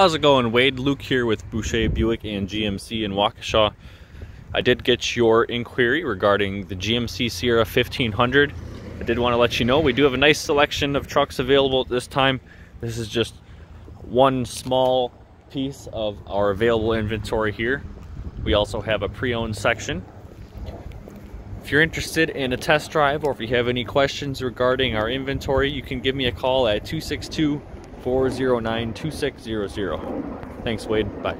How's it going, Wade? Luke here with Boucher Buick and GMC in Waukesha. I did get your inquiry regarding the GMC Sierra 1500. I did want to let you know we do have a nice selection of trucks available at this time. This is just one small piece of our available inventory here. We also have a pre-owned section. If you're interested in a test drive or if you have any questions regarding our inventory, you can give me a call at 262 409 2600. Thanks, Wade. Bye.